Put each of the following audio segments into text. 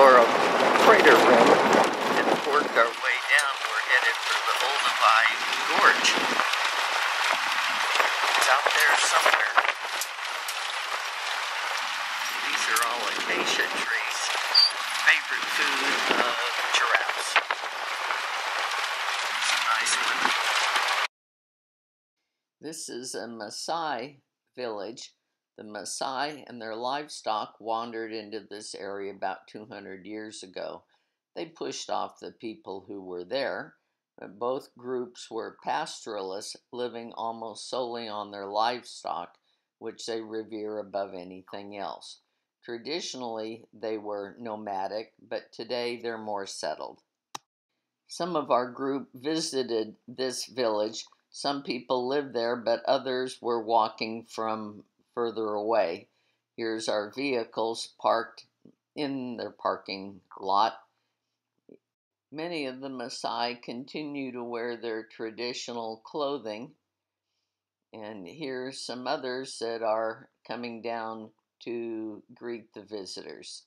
Ngorongoro crater rim and worked our way down. We're headed for the Olduvai Gorge. It's out there somewhere. These are all acacia trees. Favorite food of giraffes. It's a nice one. This is a Maasai village. The Maasai and their livestock wandered into this area about 200 years ago. They pushed off the people who were there. But both groups were pastoralists, living almost solely on their livestock, which they revere above anything else. Traditionally, they were nomadic, but today they're more settled. Some of our group visited this village. Some people lived there, but others were walking from further away. Here's our vehicles parked in their parking lot. Many of the Maasai continue to wear their traditional clothing. And here's some others that are coming down to greet the visitors.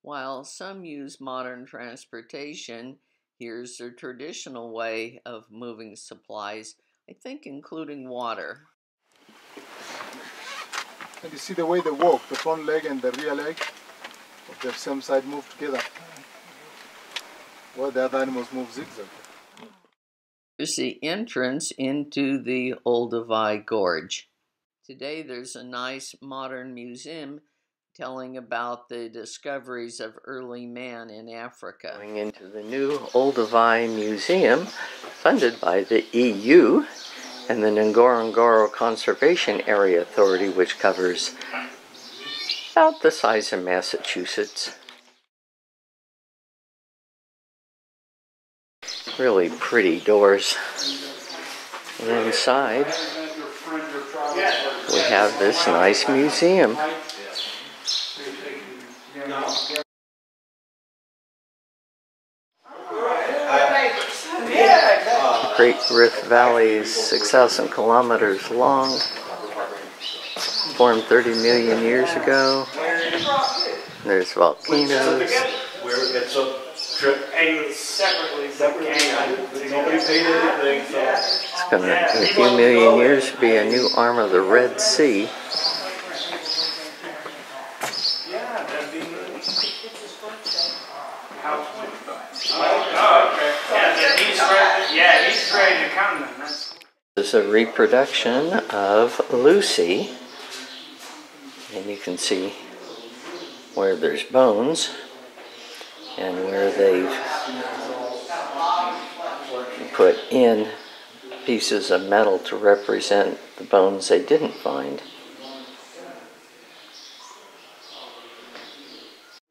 While some use modern transportation, here's their traditional way of moving supplies, I think including water. And you see the way they walk, the front leg and the rear leg of the same side move together. While the other animals move zigzag. Here's the entrance into the Olduvai Gorge. Today there's a nice modern museum telling about the discoveries of early man in Africa. Going into the new Olduvai Museum, funded by the EU and the Ngorongoro Conservation Area Authority, which covers about the size of Massachusetts. Really pretty doors. And inside, we have this nice museum. Great Rift Valley is 6,000 kilometers long, formed 30 million years ago. There's volcanoes. It's going to, in a few million years, be a new arm of the Red Sea. This is a reproduction of Lucy, and you can see where there's bones and where they've put in pieces of metal to represent the bones they didn't find.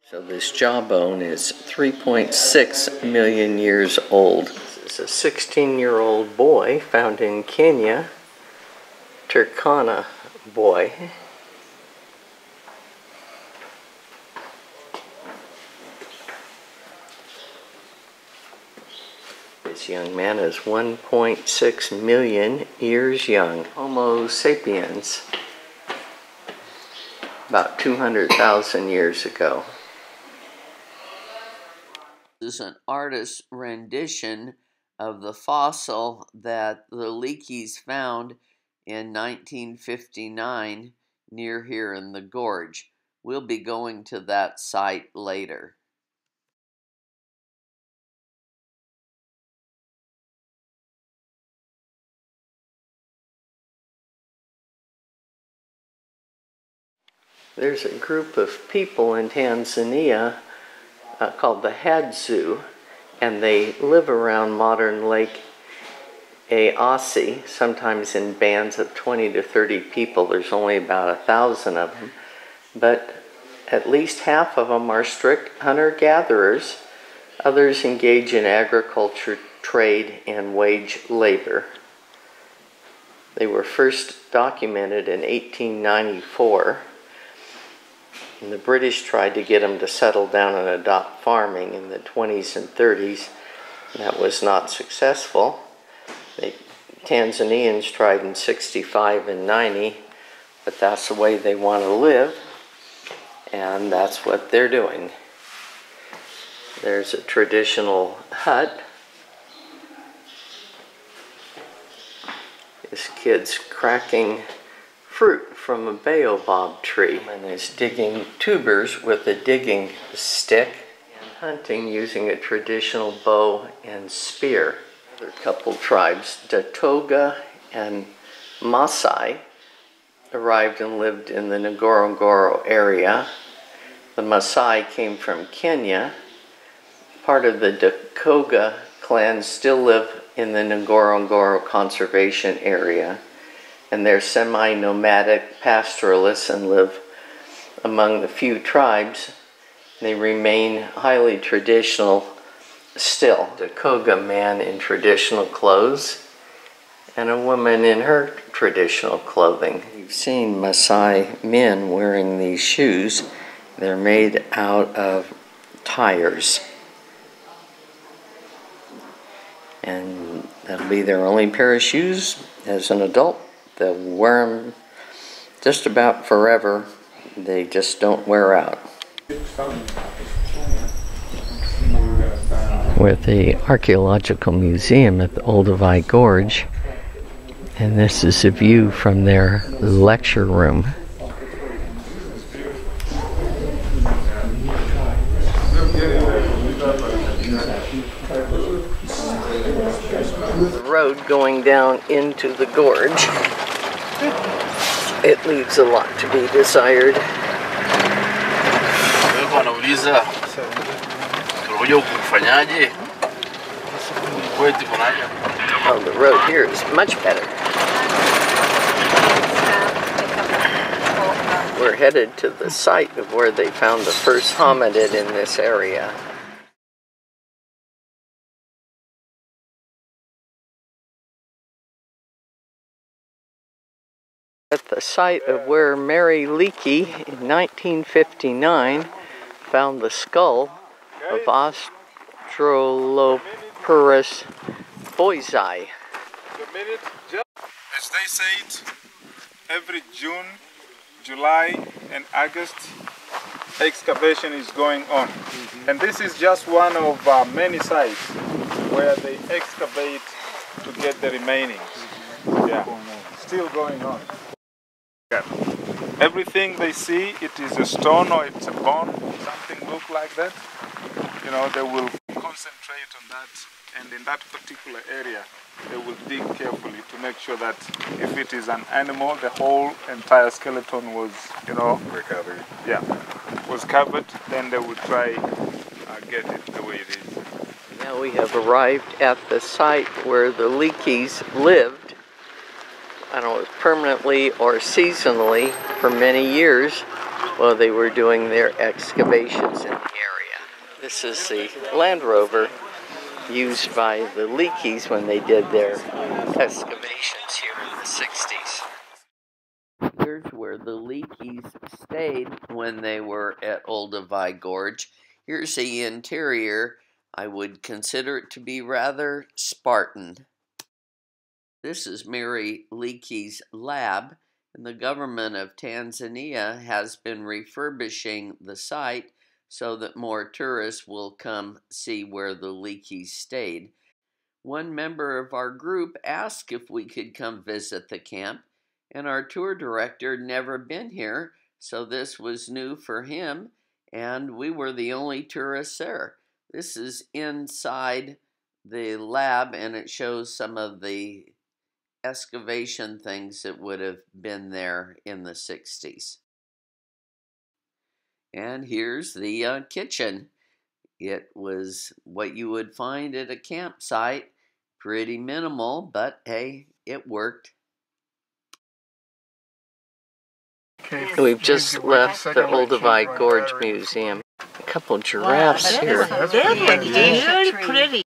So this jawbone is 3.6 million years old. Is a 16 year old boy found in Kenya, Turkana boy. This young man is 1.6 million years young. Homo sapiens, about 200,000 years ago. This is an artist's rendition of the fossil that the Leakeys found in 1959 near here in the gorge. We'll be going to that site later. There's a group of people in Tanzania uh, called the Hadzu, and they live around modern Lake Eyasi, sometimes in bands of 20 to 30 people. There's only about a thousand of them, but at least half of them are strict hunter gatherers. Others engage in agriculture, trade, and wage labor. They were first documented in 1894 and the British tried to get them to settle down and adopt farming in the 20s and 30s. That was not successful. The Tanzanians tried in 65 and 90, but that's the way they want to live, and that's what they're doing. There's a traditional hut. This kid's cracking fruit from a baobab tree and is digging tubers with a digging stick and hunting using a traditional bow and spear. A couple tribes, Datoga and Maasai, arrived and lived in the Ngorongoro area. The Maasai came from Kenya. Part of the Datoga clan still live in the Ngorongoro conservation area and they're semi nomadic pastoralists and live among the few tribes. They remain highly traditional still. Datoga man in traditional clothes and a woman in her traditional clothing. You've seen Maasai men wearing these shoes. They're made out of tires. And that'll be their only pair of shoes as an adult wear them just about forever. They just don't wear out. With the Archaeological Museum at the Olduvai Gorge, and this is a view from their lecture room. The road going down into the gorge it leaves a lot to be desired. Oh, the road here is much better. We're headed to the site of where they found the first hominid in this area. At the site of where Mary Leakey in 1959 found the skull of Australopithecus boisei. As they say it, every June, July, and August, excavation is going on. Mm -hmm. And this is just one of uh, many sites where they excavate to get the remainings. Yeah, still going on. Everything they see, it is a stone or it's a bone, something look like that. You know, they will concentrate on that and in that particular area, they will dig carefully to make sure that if it is an animal, the whole entire skeleton was, you know, recovered. Yeah, was covered. Then they would try uh, get it the way it is. Now we have arrived at the site where the Leakeys lived I don't know, permanently or seasonally for many years while they were doing their excavations in the area. This is the Land Rover used by the Leakeys when they did their excavations here in the 60s. Here's where the Leakeys stayed when they were at Olduvai Gorge. Here's the interior. I would consider it to be rather Spartan. This is Mary Leakey's lab, and the government of Tanzania has been refurbishing the site so that more tourists will come see where the Leakeys stayed. One member of our group asked if we could come visit the camp, and our tour director never been here, so this was new for him, and we were the only tourists there. This is inside the lab, and it shows some of the excavation things that would have been there in the 60s. And here's the uh, kitchen. It was what you would find at a campsite. Pretty minimal, but hey, it worked. Okay, We've just left the Olduvai Gorge Museum. A couple giraffes wow, here. They're pretty, pretty.